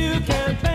you can't